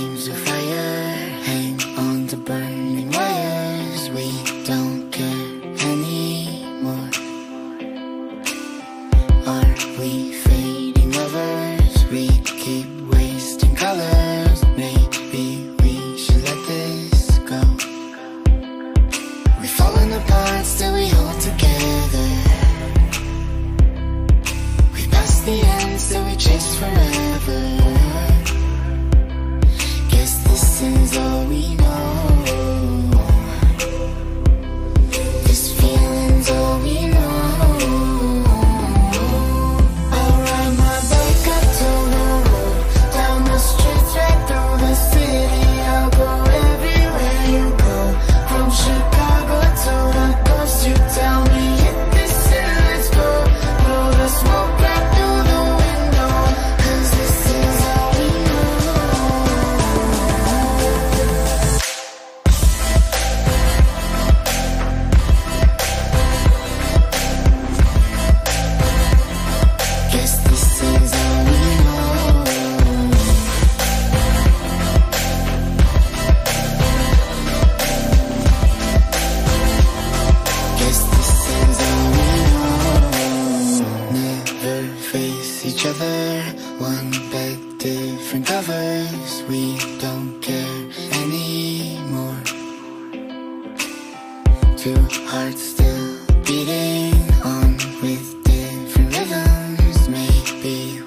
flames of fire hang on the burning wires. We don't care anymore. Are we fading lovers? We keep wasting colors. Maybe we should let this go. We've fallen apart, still we hold together. We've passed the end, still we chase forever. each other. One bed, different covers. We don't care anymore. Two hearts still beating on with different rhythms. Maybe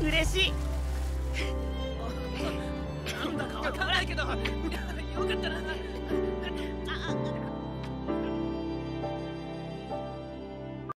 嬉しい。なんだかわからないけど